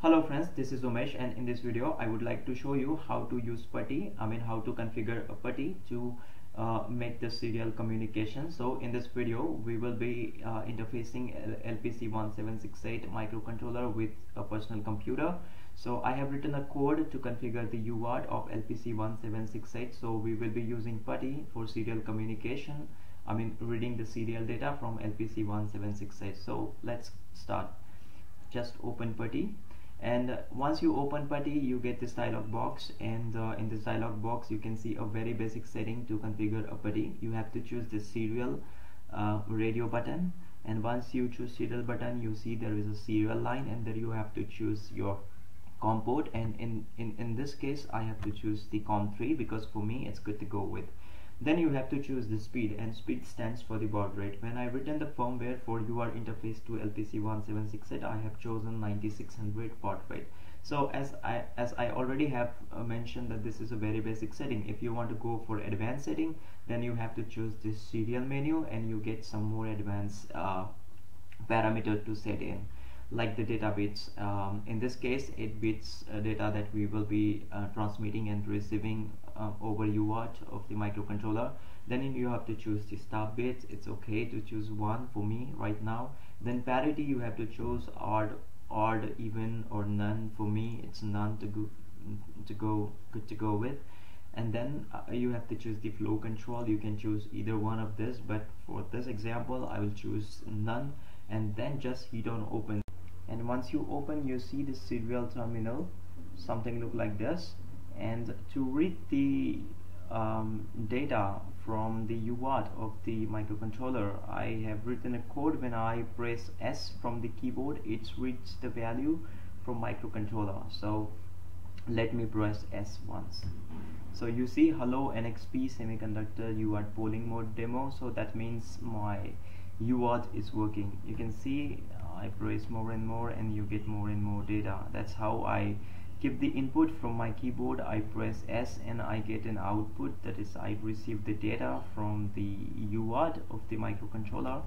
Hello friends, this is Umesh and in this video I would like to show you how to use PuTTY, I mean how to configure a PuTTY to uh, make the serial communication. So in this video we will be uh, interfacing LPC1768 microcontroller with a personal computer. So I have written a code to configure the UART of LPC1768. So we will be using PuTTY for serial communication. I mean reading the serial data from LPC1768. So let's start. Just open PuTTY and once you open PuTTY you get this dialog box. And uh, in this dialog box you can see a very basic setting to configure a PuTTY you have to choose the serial uh, radio button. And once you choose serial button you see there is a serial line. And there you have to choose your COM port and in, in, in this case I have to choose the COM3 because for me it's good to go with then you have to choose the speed and speed stands for the baud rate when I written the firmware for UART interface to LPC1768 I have chosen 9600 baud rate so as I as I already have uh, mentioned that this is a very basic setting. If you want to go for advanced setting then you have to choose this serial menu and you get some more advanced uh, parameter to set in like the data bits. Um, in this case it bits uh, data that we will be uh, transmitting and receiving uh, over UART of the microcontroller. Then you have to choose the stop bits. It's okay to choose one for me right now. Then parity you have to choose odd odd even or none for me. It's none to go to go good to go with. And then uh, you have to choose the flow control. You can choose either one of this but for this example I will choose none. And then just hit on open and once you open you see the serial terminal something look like this. And to read the um, data from the UART of the microcontroller I have written a code. When I press S from the keyboard it reads the value from microcontroller. So let me press S once. So you see hello NXP semiconductor UART polling mode demo. So that means my UART is working. You can see I press more and more and you get more and more data. That's how I keep the input. From my keyboard I press S and I get an output. That is I receive the data from the UART of the microcontroller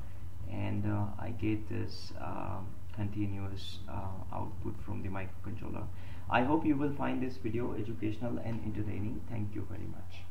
and uh, I get this uh, continuous uh, output from the microcontroller. I hope you will find this video educational and entertaining. Thank you very much